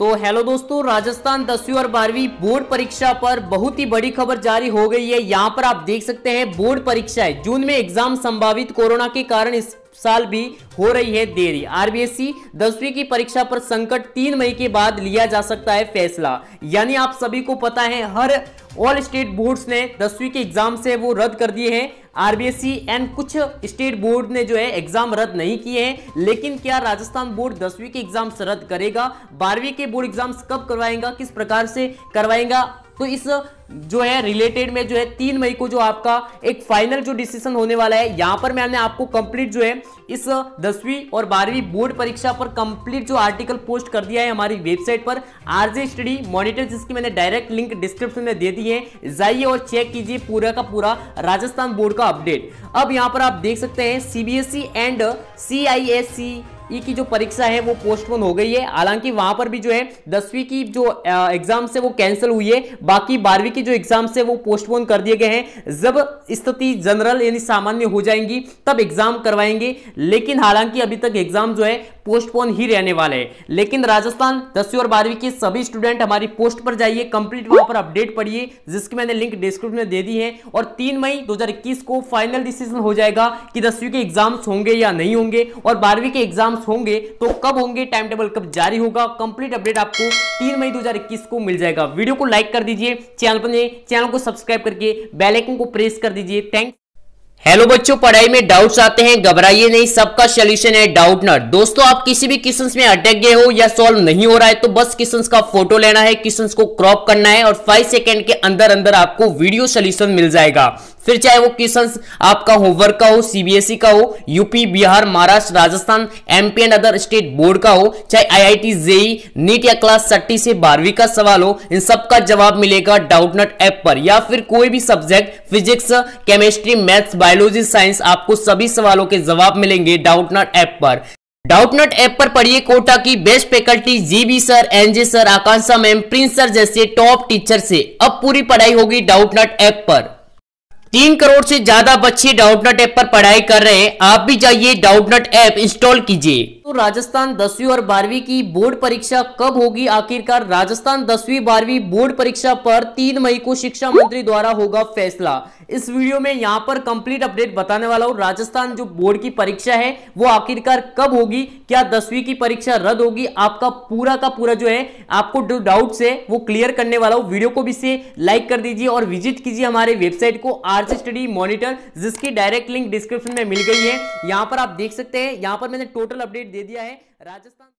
तो हेलो दोस्तों, राजस्थान दसवीं और बारहवीं बोर्ड परीक्षा पर बहुत ही बड़ी खबर जारी हो गई है। यहाँ पर आप देख सकते हैं, बोर्ड परीक्षा है जून में एग्ज़ाम संभावित कोरोना के कारण साल भी हो रही है देरी। आरबीएसई दसवीं की परीक्षा पर संकट तीन मई के बाद लिया जा सकता है फैसला। यानी आप सभी को पता है, हर ऑल स्टेट बोर्ड्स ने दसवीं के एग्ज़ाम से वो रद्द कर दिए हैं। आरबीएसई एंड कुछ स्टेट बोर्ड ने जो है एग्ज़ाम रद्द नहीं किए हैं। लेकिन क्या राजस्थान बोर्ड दसवीं के एग्ज़ाम्स रद्द करेगा? बारहवीं के बोर्ड एग्ज़ाम्स कब करवाएगा? किस प्रकार से करवाएगा? तो इस, जो है रिलेटेड में जो है, तीन मई को जो आपका एक फाइनल जो डिसीज़न होने वाला है, यहाँ पर मैंने आपको कंप्लीट जो है, इस दसवीं और बारहवीं बोर्ड परीक्षा पर कंप्लीट जो आर्टिकल पोस्ट कर दिया है हमारी वेबसाइट पर। आरजे स्टडी मॉनिटर जिसकी मैंने डायरेक्ट लिंक डिस्क्रिप्शन में दे दी है, जाइए और चेक कीजिए पूरा का पूरा राजस्थान बोर्ड का अपडेट अब यहाँ पर आप देख सकते हैं सीबीएसई एंड सीआईएससी ई की जो परीक्षा है वो पोस्टपोन हो गई है। हालाँकि वहाँ पर भी जो है, दसवीं की जो एग्ज़ाम है वो कैंसिल हुई है। बाकी बारहवीं की जो एग्ज़ाम है वो पोस्टपोन कर दिए गए हैं। जब स्थिति जनरल यानी सामान्य हो जाएँगी, तब एग्ज़ाम करवाएँगे। लेकिन हालाँकि अभी तक एग्ज़ाम जो है पोस्टपोन ही रहने वाले हैं। लेकिन राजस्थान, दसवीं और बारहवीं के सभी स्टूडेंट हमारी पोस्ट पर जाइए कंप्लीट वहाँ पर अपडेट पढ़िए, जिसकी मैंने लिंक डिस्क्रिप्शन में दे दी है। और तीन मई 2021 को फाइनल डिसीज़न हो जाएगा कि दसवीं के एग्ज़ाम्स होंगे या नहीं होंगे। और बारहवीं के एग्ज़ाम्स होंगे तो कब होंगे टाइम टेबल कब जारी होगा कंप्लीट अपडेट आपको तीन मई दो को मिल जाएगा। वीडियो को लाइक कर दीजिए चैनल पर चैनल को सब्सक्राइब करके बेलाइकन को प्रेस कर दीजिए। थैंक हेलो बच्चों, पढ़ाई में डाउट्स आते हैं, घबराइए नहीं, सबका सोल्यूशन है डाउट नट दोस्तों, आप किसी भी क्वेश्चंस में अटक गए हो या सॉल्व नहीं हो रहा है तो बस क्वेश्चंस का फ़ोटो लेना है क्वेश्चंस को क्रॉप करना है और फाइव सेकंड के अंदर अंदर आपको वीडियो सोल्यूशन मिल जाएगा। फिर चाहे वो क्वेश्चन आपका होमवर्क का हो सीबीएसई का हो UP Bihar Maharashtra Rajasthan MP and other state board का हो, चाहे आईआईटी जेई नीट या क्लास सट्टी से बारहवीं का सवाल हो, इन सब का जवाब मिलेगा डाउटनट ऐप पर। या फिर कोई भी subject physics chemistry maths biology science आपको सभी सवालों के जवाब मिलेंगे डाउटनट ऐप पर। डाउटनट ऐप पर पढ़िए कोटा की best faculty GB sir NJ sir Akanksha ma'am Prince sir जैसे टॉप टीचर से। अब पूरी पढ़ाई होगी डाउटनट ऐप पर। तीन करोड़ से ज़्यादा बच्चे डाउटनट ऐप पर पढ़ाई कर रहे हैं। आप भी जाइए डाउटनट ऐप इंस्टॉल कीजिए। तो राजस्थान दसवीं और बारहवीं की बोर्ड परीक्षा कब होगी? आखिरकार राजस्थान दसवीं, बारहवीं बोर्ड परीक्षा पर तीन मई को शिक्षा मंत्री द्वारा होगा फैसला। इस वीडियो में यहाँ पर कंप्लीट अपडेट बताने वाला हूँ। राजस्थान जो बोर्ड की परीक्षा है, वो आखिरकार कब होगी? क्या दसवीं की परीक्षा रद्द होगी? आपका पूरा का पूरा जो है, आपको जो डाउट है, वो क्लियर करने वाला हूँ। वीडियो को भी से लाइक कर दीजिए और विज़िट कीजिए हमारे वेबसाइट को आरजे स्टडी मॉनिटर जिसकी डायरेक्ट लिंक डिस्क्रिप्शन में मिल गई है। यहाँ पर आप देख सकते हैं, यहाँ पर मैंने टोटल अपडेट दे दिया है। राजस्थान